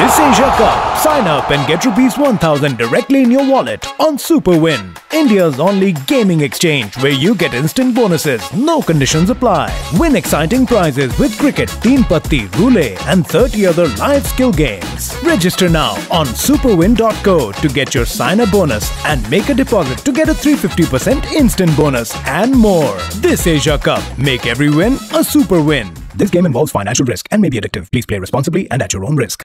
This Asia Cup, sign up and get rupees 1000 directly in your wallet on Superwin, India's only gaming exchange where you get instant bonuses, no conditions apply. Win exciting prizes with cricket, teen patti, roulette and 30 other live skill games. Register now on superwin.co to get your sign-up bonus and make a deposit to get a 350% instant bonus and more. This Asia Cup, make every win a super win. This game involves financial risk and may be addictive. Please play responsibly and at your own risk.